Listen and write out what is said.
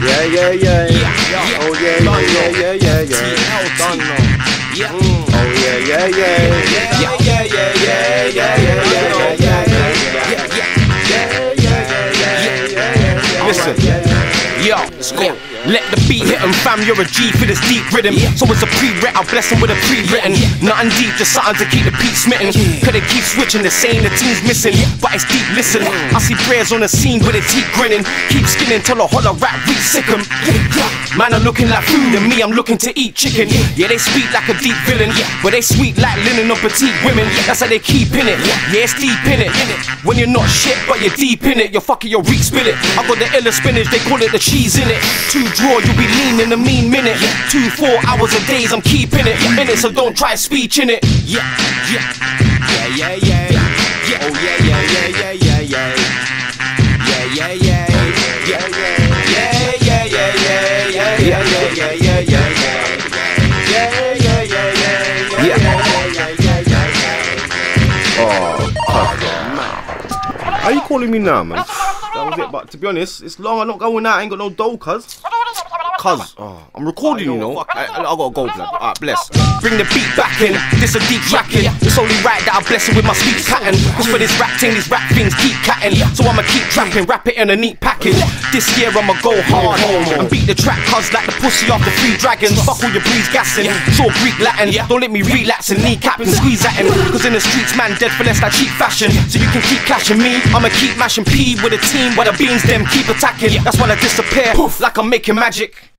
Yeah, yeah, yeah. Yeah. Oh, yeah, yeah, yeah, yeah, yeah, yeah. Done now. Mm. Oh, yeah, yeah, yeah. Yeah, yeah, yeah, yeah, yeah, yeah, yeah, yeah, yeah, yeah. Listen, yo, score. Let the beat hit and fam. You're a G for this deep rhythm. So it's a pre-writ, I'll bless 'em with a pre-written. Nothing deep, just something to keep the beat smitten. Cause they keep switching, they're saying the team's missing. But it's deep, listen. I see prayers on the scene with their teeth grinning. Keep skinning till the holler rap reach sick 'em. Man, I'm looking like food, and me, I'm looking to eat chicken. Yeah, they speak like a deep villain, but they sweet like linen or petite women. That's how they keep in it. Yeah, it's deep in it. When you're not shit, but you're deep in it, you're fucking your reek spill it. I got the iller spinach, they call it the cheese in it. Two draw, you'll be lean in a mean minute. Two, four hours a days, I'm keeping it in it, so don't try speech in it. Yeah, yeah, yeah, yeah, yeah, yeah. Oh yeah, yeah, yeah, yeah, yeah, yeah. Yeah, yeah, yeah, yeah, yeah, yeah, yeah, yeah, yeah, yeah, yeah, yeah, yeah, yeah, yeah. Yeah. How you calling me now, man? That was it. But to be honest, it's long. I'm not going out. I ain't got no dough, cuz. Cuz, oh, uh, I'm recording, you know. I, I, gotta go, blood. Alright, bless. Bring the beat back in, this a deep tracking. It's only right that I bless it with my speech pattern. Cause for this rap thing, these rap things keep catting. So I'ma keep trapping, wrap it in a neat package. This year I'ma go hard and beat the track cuz like the pussy off the three dragons. Fuck all your breeze gassing. It's all Greek Latin. Don't let me relapse and kneecap and squeeze at him. Cause in the streets, man, dead for less like cheap fashion. So you can keep clashing me. I'ma keep mashing P with a team where the beans them keep attacking. That's when I disappear Poof, like I'm making magic.